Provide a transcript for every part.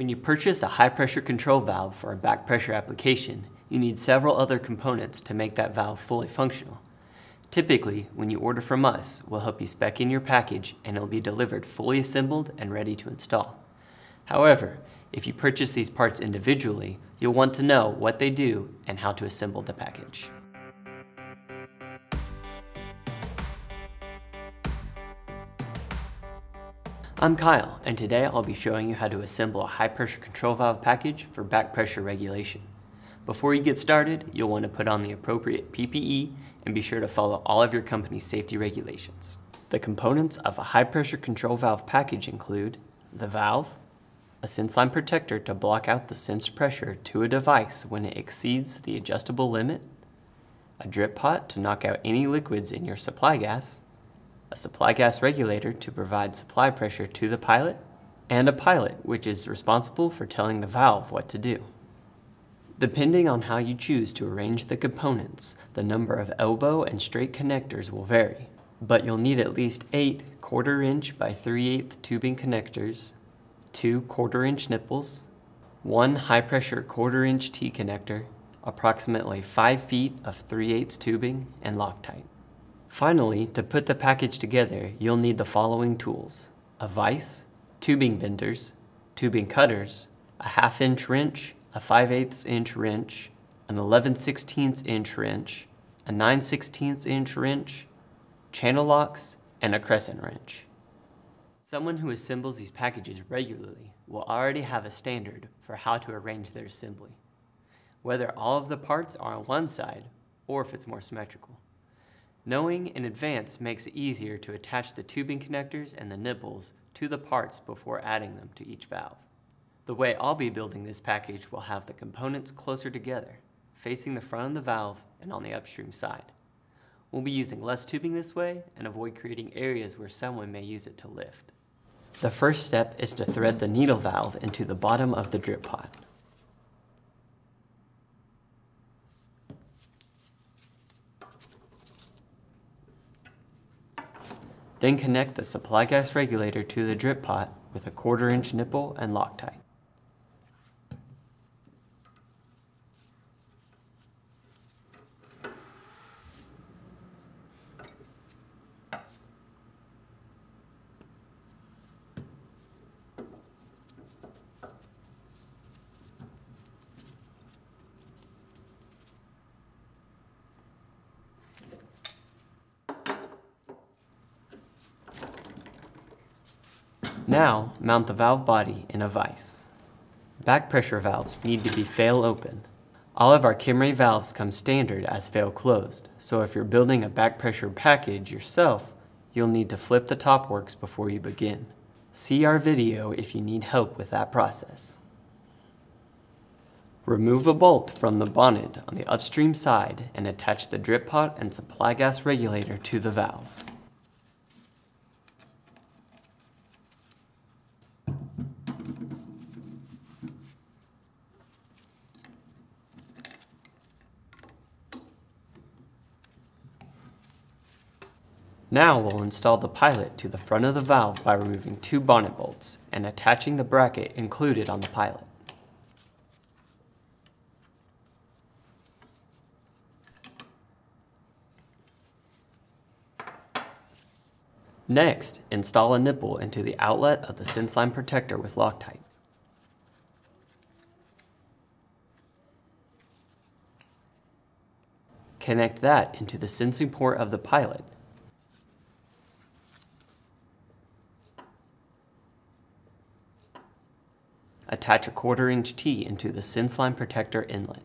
When you purchase a high pressure control valve for a back pressure application, you need several other components to make that valve fully functional. Typically, when you order from us, we'll help you spec in your package and it'll be delivered fully assembled and ready to install. However, if you purchase these parts individually, you'll want to know what they do and how to assemble the package. I'm Kyle, and today I'll be showing you how to assemble a high pressure control valve package for back pressure regulation. Before you get started, you'll want to put on the appropriate PPE and be sure to follow all of your company's safety regulations. The components of a high pressure control valve package include the valve, a sense line protector to block out the sensed pressure to a device when it exceeds the adjustable limit, a drip pot to knock out any liquids in your supply gas, a supply gas regulator to provide supply pressure to the pilot, and a pilot which is responsible for telling the valve what to do. Depending on how you choose to arrange the components, the number of elbow and straight connectors will vary, but you'll need at least 8 quarter inch by 3 8 tubing connectors, 2 quarter inch nipples, 1 high pressure quarter inch T connector, approximately 5 feet of 3 8 tubing, and Loctite. Finally, to put the package together, you'll need the following tools. A vise, tubing benders, tubing cutters, a half inch wrench, a 5 8 inch wrench, an 11 16 inch wrench, a 9 16 inch wrench, channel locks, and a crescent wrench. Someone who assembles these packages regularly will already have a standard for how to arrange their assembly, whether all of the parts are on one side or if it's more symmetrical. Knowing in advance makes it easier to attach the tubing connectors and the nipples to the parts before adding them to each valve. The way I'll be building this package will have the components closer together, facing the front of the valve and on the upstream side. We'll be using less tubing this way and avoid creating areas where someone may use it to lift. The first step is to thread the needle valve into the bottom of the drip pot. Then connect the supply gas regulator to the drip pot with a quarter inch nipple and Loctite. Now, mount the valve body in a vise. Back pressure valves need to be fail open. All of our Kimray valves come standard as fail closed, so if you're building a back pressure package yourself, you'll need to flip the top works before you begin. See our video if you need help with that process. Remove a bolt from the bonnet on the upstream side and attach the drip pot and supply gas regulator to the valve. Now we'll install the pilot to the front of the valve by removing two bonnet bolts and attaching the bracket included on the pilot. Next, install a nipple into the outlet of the sense line protector with Loctite. Connect that into the sensing port of the pilot attach a quarter inch T into the sense line protector inlet.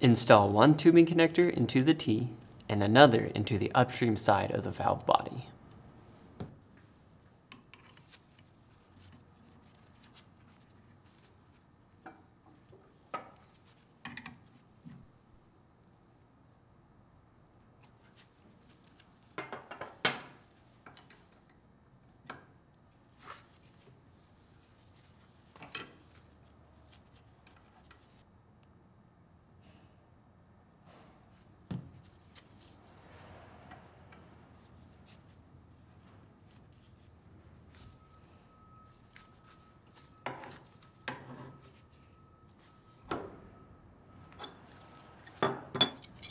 Install one tubing connector into the T and another into the upstream side of the valve body.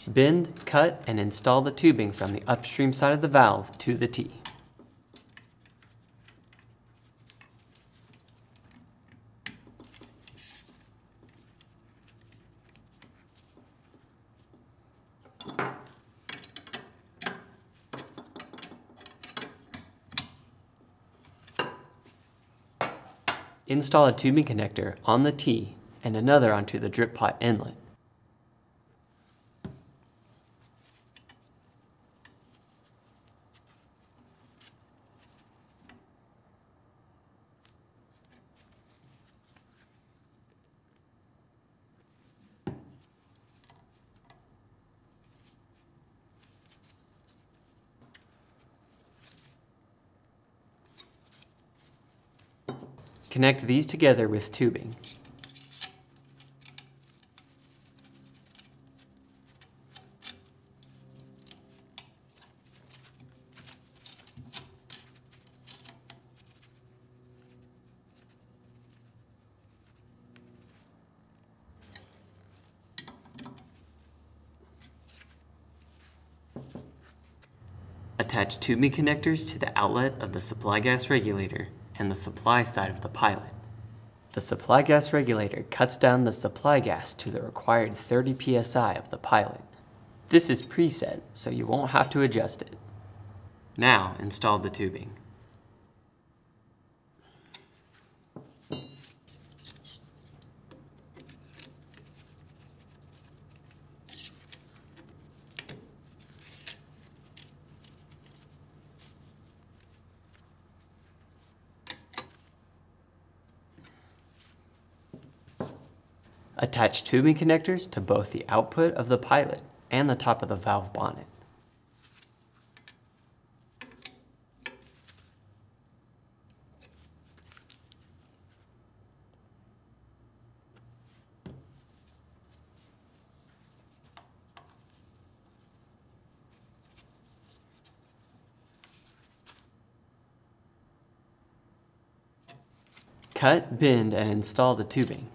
Bend, cut, and install the tubing from the upstream side of the valve to the T. Install a tubing connector on the T and another onto the drip pot inlet. Connect these together with tubing. Attach tubing connectors to the outlet of the supply gas regulator and the supply side of the pilot. The supply gas regulator cuts down the supply gas to the required 30 psi of the pilot. This is preset, so you won't have to adjust it. Now install the tubing. Attach tubing connectors to both the output of the pilot and the top of the valve bonnet. Cut, bend, and install the tubing.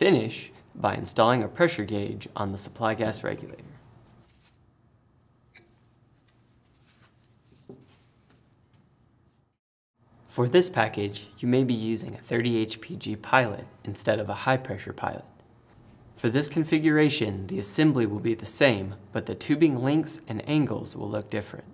Finish by installing a pressure gauge on the supply gas regulator. For this package, you may be using a 30 HPG pilot instead of a high pressure pilot. For this configuration, the assembly will be the same, but the tubing lengths and angles will look different.